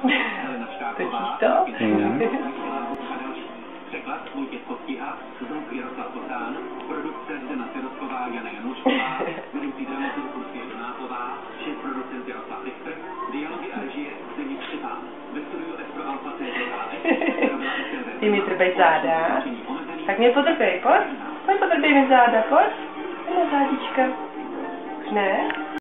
Točíš to? Mhm. Překlad Vojtěch Kostiha, zvuk Jaroslav Kotán, produkce Zdena Sirotková, Jana Janušková, vedoucí dramaturg Lucie Donátová, šéf producent Jaroslav Richter, dialogy a režie Zdeněk Štěpán. Ve studiu S Alfa CDHS, Ty mi trbej záda. Tak mě podrbej, pojď. Pojď podrbej mi záda, pojď. Jedna zádička. Ne?